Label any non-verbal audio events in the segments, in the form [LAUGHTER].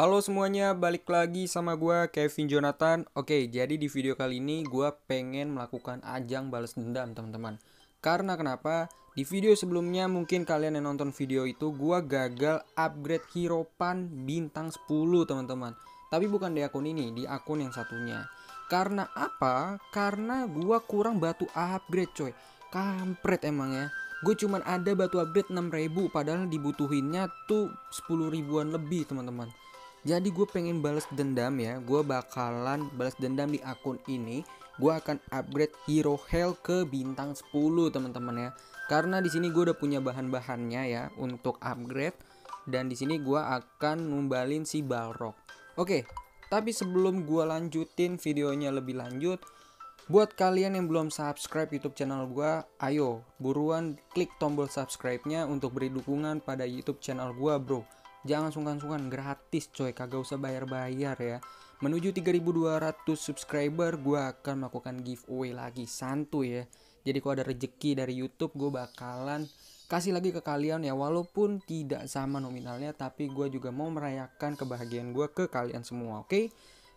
Halo semuanya, balik lagi sama gue Kevin Jonathan. Oke, jadi di video kali ini gue pengen melakukan ajang balas dendam teman-teman. Karena kenapa? Di video sebelumnya mungkin kalian yang nonton video itu gue gagal upgrade hero pan bintang 10 teman-teman. Tapi bukan di akun ini, di akun yang satunya. Karena apa? Karena gue kurang batu upgrade coy. Kampret emang ya. Gue cuman ada batu upgrade 6000 padahal dibutuhinnya tuh 10 ribuan lebih teman-teman. Jadi gue pengen balas dendam ya. Gue bakalan balas dendam di akun ini. Gue akan upgrade Hero Hell ke bintang 10 teman-teman ya. Karena di sini gue udah punya bahan-bahannya ya untuk upgrade. Dan di sini gue akan numbalin si Balrog. Oke, tapi sebelum gue lanjutin videonya lebih lanjut, buat kalian yang belum subscribe YouTube channel gue, ayo buruan klik tombol subscribe-nya untuk beri dukungan pada YouTube channel gue, bro. Jangan sungkan-sungkan gratis coy, kagak usah bayar-bayar ya. Menuju 3200 subscriber gue akan melakukan giveaway lagi, santuy ya. Jadi kalau ada rejeki dari YouTube gue bakalan kasih lagi ke kalian ya walaupun tidak sama nominalnya tapi gue juga mau merayakan kebahagiaan gue ke kalian semua oke okay?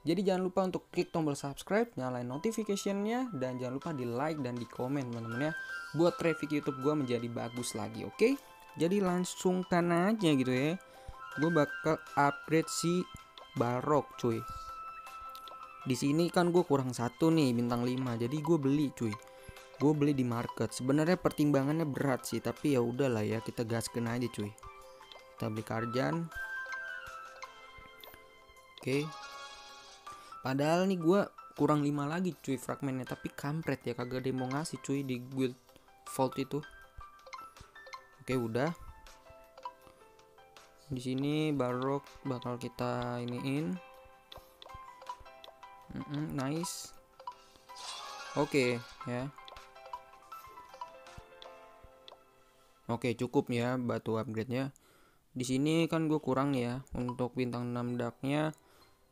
jadi jangan lupa untuk klik tombol subscribe nyalain notificationnya dan jangan lupa di like dan di komen teman-teman ya buat traffic YouTube gue menjadi bagus lagi oke okay? jadi langsung kan aja gitu ya gue bakal upgrade si Barok cuy. Di sini kan gue kurang satu nih bintang 5 jadi gue beli cuy. Gue beli di market. Sebenarnya pertimbangannya berat sih tapi ya udahlah ya kita gaskan aja cuy. Kita beli karjan. Oke. Padahal nih gue kurang 5 lagi cuy fragmennya. Tapi kampret ya kagak mau ngasih cuy di guild vault itu. Oke udah di sini barok bakal kita iniin mm -mm, nice oke okay, ya Oke cukup ya batu upgrade-nya. Di sini kan gue kurang ya untuk bintang 6 darknya.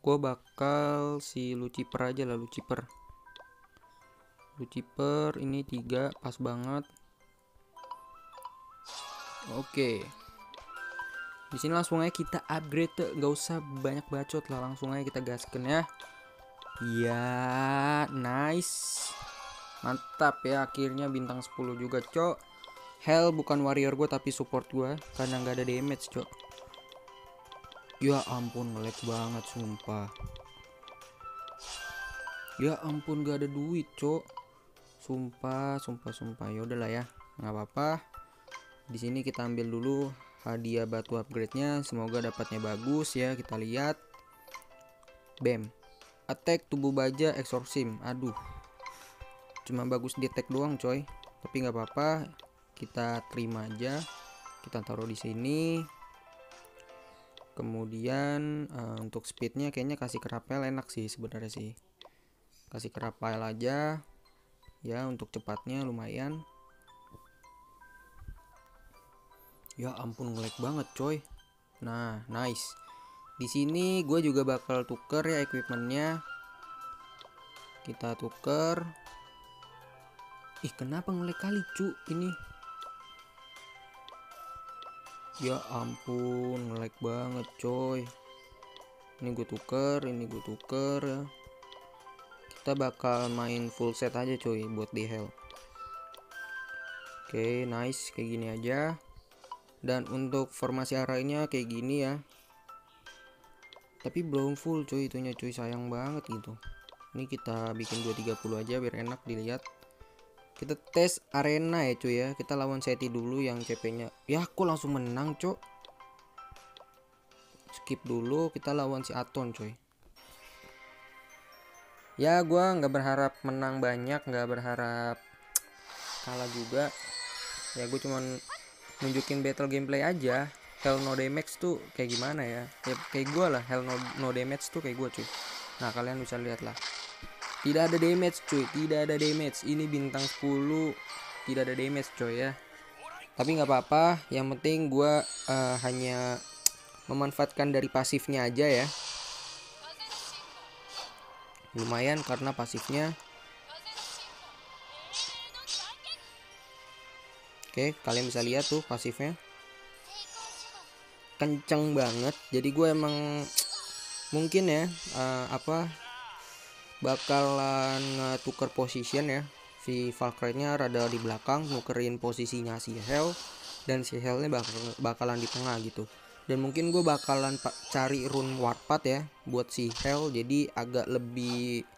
Gue bakal si Lucifer aja lah Lucifer. Lucifer ini tiga pas banget. Oke. Di sini langsung aja kita upgrade tuh, nggak usah banyak bacot lah langsung aja kita gaskan ya. Ya, nice. Mantap ya akhirnya bintang 10 juga, Cok. Hell bukan warrior gue tapi support gue karena nggak ada damage cok. Ya ampun ngelag banget sumpah. Ya ampun gak ada duit cok. Sumpah sumpah sumpah ya udahlah ya nggak apa-apa. Di sini kita ambil dulu hadiah batu upgrade-nya. Semoga dapatnya bagus ya kita lihat. Bam. Attack tubuh baja exorcism. Aduh. Cuma bagus attack doang coy. Tapi nggak apa-apa kita terima aja kita taruh di sini kemudian uh, untuk speednya kayaknya kasih kerapel enak sih sebenarnya sih kasih kerapel aja ya untuk cepatnya lumayan ya ampun ngelag banget coy. Nah nice. Di sini gue juga bakal tuker ya equipmentnya. Kita tuker. Ih kenapa ngelag kali cu ini? Ya ampun ngelag banget coy. Ini gue tuker ini gue tuker ya. Kita bakal main full set aja coy buat di hell oke okay, nice. Kayak gini aja dan untuk formasi arahnya kayak gini ya. Tapi belum full cuy. Itunya cuy. Sayang banget gitu. Ini kita bikin 230 aja biar enak dilihat. Kita tes arena ya cuy ya. Kita lawan Seti dulu yang CP nya ya aku langsung menang cok. Skip dulu kita lawan si Aton cuy. Ya gua nggak berharap menang banyak nggak berharap kalah juga. Ya gue cuman nunjukin battle gameplay aja. Hell no damage tuh kayak gimana ya? Ya kayak gue lah Hell no, no damage tuh kayak gue cuy. Nah kalian bisa lihat lah. Tidak ada damage cuy. Tidak ada damage. Ini bintang 10 tidak ada damage coy ya. Tapi nggak apa-apa. Yang penting gue uh, hanya memanfaatkan dari pasifnya aja ya. Lumayan karena pasifnya oke kalian bisa lihat tuh pasifnya. Kenceng banget. Jadi gue emang mungkin ya uh, apa bakalan tuker position ya. Si Valkyrie-nya rada di belakang nukerin posisinya si Hell dan si Hellnya bakal, bakalan di tengah gitu. Dan mungkin gue bakalan cari rune warpath ya buat si Hell jadi agak lebih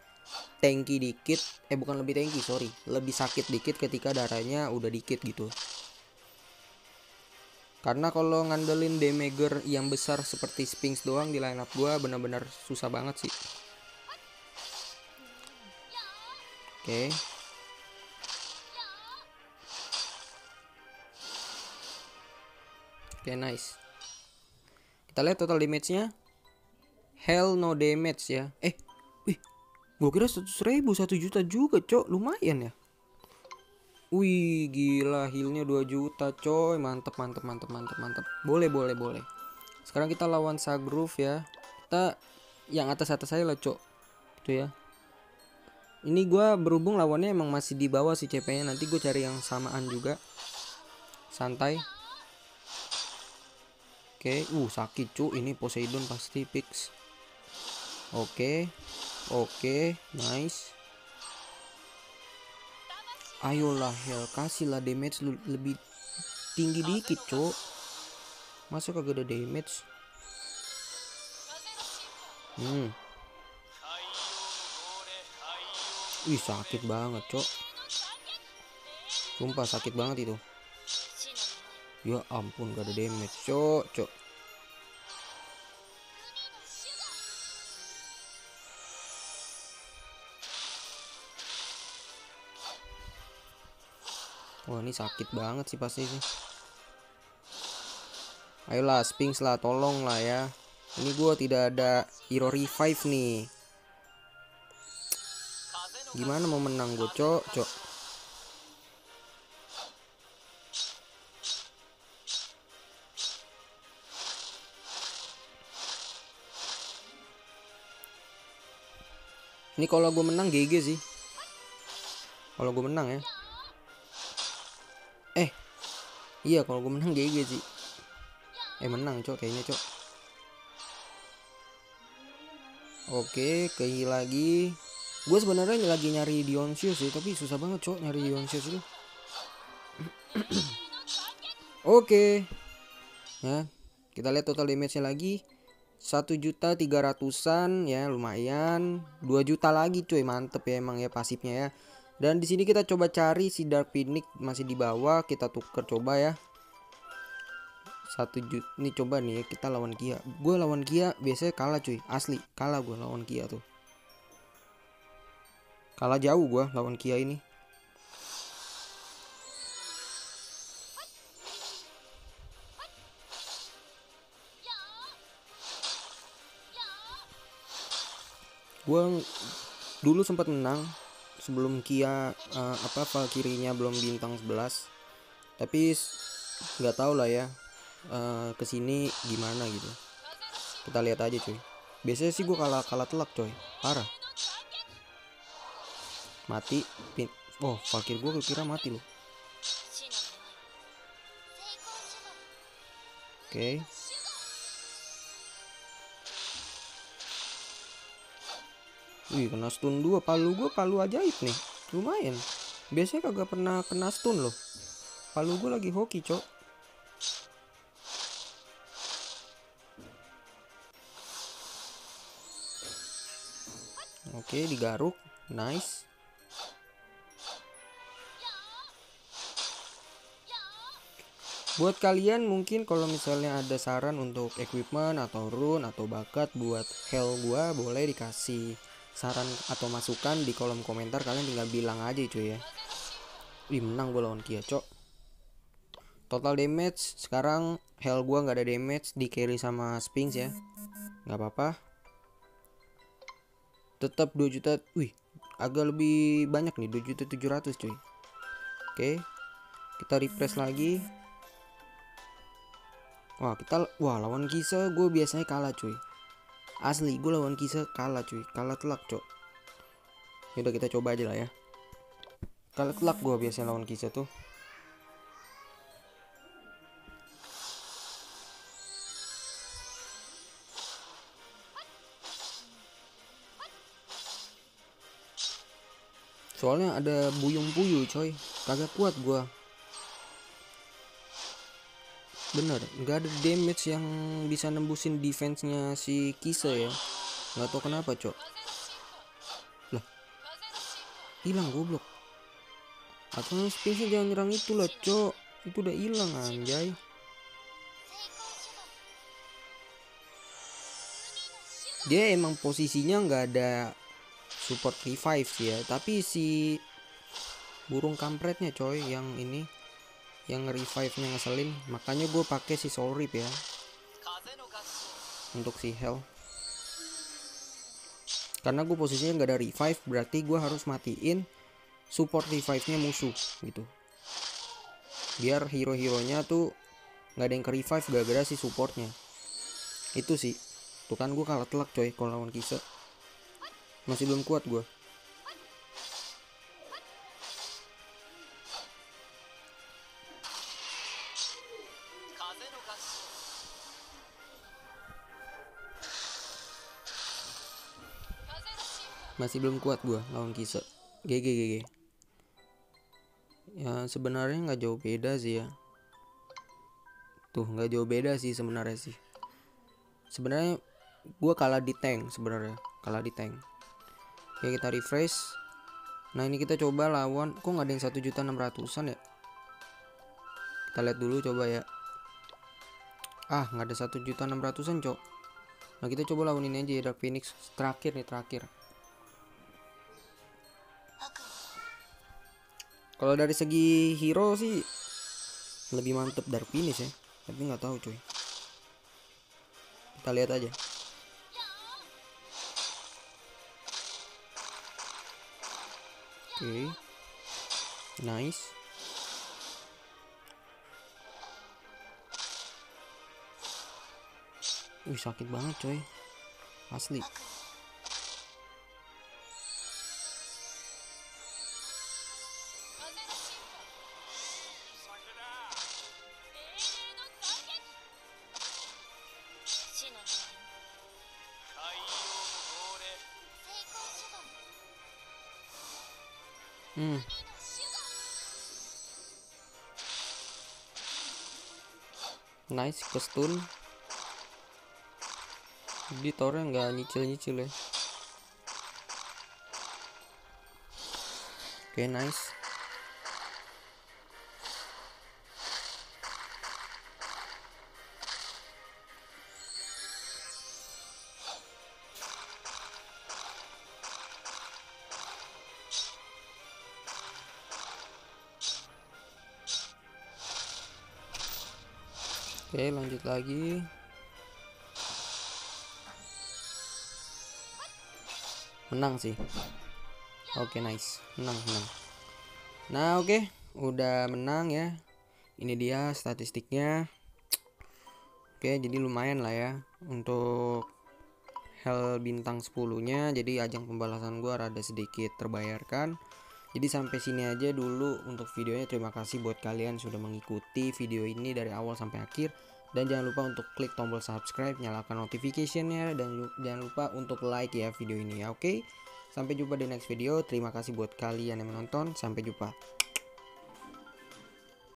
tanky dikit eh bukan lebih tanky sorry. Lebih sakit dikit ketika darahnya udah dikit gitu. Karena kalau ngandelin damager yang besar seperti Sphinx doang di lineup gua benar-benar susah banget sih. Oke. Okay. oke okay, nice. Kita lihat total damage-nya. Hell no damage ya. Eh gua kira 100 ribu 1 juta juga cok. Lumayan ya? Wih gila healnya 2 juta coy. Mantep mantep mantep mantep mantep. Boleh boleh boleh. Sekarang kita lawan Sagrove ya. Kita yang atas atas saya lah cok. Itu ya. Ini gue berhubung lawannya emang masih di bawah si CP nya Nanti gue cari yang samaan juga. Santai. Oke. Uh sakit cu Ini Poseidon pasti fix. Oke Oke nice. Ayolah hell kasihlah damage lebih tinggi dikit cok. Masa kagak ada damage? Hmm. Wih sakit banget cok. Sumpah sakit banget itu. Ya ampun gak ada damage cok cok Wah ini sakit banget sih pasti sih. Ayolah Sphinx lah tolong lah ya. Ini gue tidak ada hero revive nih. Gimana mau menang gue cok. Cok Ini kalau gue menang GG sih. Kalau gue menang ya iya kalau gue menang GG sih. Eh menang cok kayaknya cok. Oke kehi lagi. Gue sebenarnya lagi nyari Dionysius sih tapi susah banget cok nyari Dionysius itu [CLEARS THROAT] oke. Ya kita lihat total damage nya lagi. satu juta tiga ratusan ya lumayan. 2 juta lagi cuy mantep ya emang ya pasifnya ya dan di sini kita coba cari si Dark Phoenix masih di bawah, kita tuker coba ya. Satu juta ini coba nih kita lawan Kia. Gue lawan Kia biasanya kalah cuy, asli kalah gue lawan Kia tuh. Kalah jauh gue lawan Kia ini. Gue dulu sempat menang sebelum Kia uh, apa Valkyrie-nya belum bintang 11 tapi nggak tahu lah ya uh, ke sini gimana gitu. Kita lihat aja cuy. Biasanya sih gue kalah kalah telak coy. Parah. Mati pin oh Valkyrie gue kira mati loh. Oke. okay. Wih kena stun dua. Palu gue palu ajaib nih. Lumayan. Biasanya kagak pernah kena stun loh. Palu gue lagi hoki cok. Oke digaruk. Nice. Buat kalian mungkin kalau misalnya ada saran untuk equipment atau rune atau bakat buat hell gua boleh dikasih saran atau masukan di kolom komentar kalian tinggal bilang aja cuy ya. Wih menang gue lawan Kia cok. Total damage sekarang health gue nggak ada damage di carry sama Sphinx ya. Nggak apa-apa. Tetap 2 juta wih agak lebih banyak nih 2 juta 700 cuy. Oke kita refresh lagi. Wah kita wah lawan Kisa gue biasanya kalah cuy asli gue lawan kisah kalah cuy. Kalah telak cok. Yaudah kita coba aja lah ya. Kalah telak gue biasanya lawan kisah tuh. Soalnya ada buyung-buyung coy. Kagak kuat gue bener. Nggak ada damage yang bisa nembusin defense-nya si Kisa ya. Nggak tahu kenapa cok. Lah. Hilang goblok. Atau space jangan nyerang itu lah cok. Itu udah hilang anjay. Dia emang posisinya nggak ada support revive sih ya. Tapi si burung kampretnya coy yang ini yang revive nya ngeselin. Makanya gue pakai si soul rip ya. Untuk si hell karena gue posisinya nggak ada revive berarti gue harus matiin support revive nya musuh gitu. Biar hero-heronya tuh nggak ada yang ke revive gara-gara si supportnya. Itu sih. Tuh kan gue kalah telak coy kalau lawan kisah masih belum kuat gue masih belum kuat gua lawan Kisa GG GG ya sebenarnya nggak jauh beda sih ya. Tuh nggak jauh beda sih sebenarnya sih. Sebenarnya gua kalah di tank sebenarnya kalah di tank. Ya kita refresh. Nah ini kita coba lawan. Kok nggak ada yang satu juta enam ratusan ya? Kita lihat dulu coba ya. Ah nggak ada satu juta enam ratusan cok. Nah kita coba lawan ini aja ya Dark Phoenix. Terakhir nih terakhir Kalau dari segi hero sih lebih mantep dari Phoenix ya, tapi nggak tahu cuy. Kita lihat aja. Oke, okay. nice. Wih sakit banget coy, asli. Hmm. Nice ke stun. Jadi Thor nggak nyicil-nyicil ya. Oke, okay, nice. Oke lanjut lagi. Menang sih. Oke nice. Menang menang. Nah oke. Udah menang ya. Ini dia statistiknya. Oke jadi lumayan lah ya. Untuk Hell bintang 10 nya Jadi ajang pembalasan gua rada sedikit terbayarkan jadi sampai sini aja dulu untuk videonya. Terima kasih buat kalian sudah mengikuti video ini dari awal sampai akhir. Dan jangan lupa untuk klik tombol subscribe, nyalakan notificationnya, dan jangan lupa untuk like ya video ini ya. Oke, sampai jumpa di next video. Terima kasih buat kalian yang menonton. Sampai jumpa.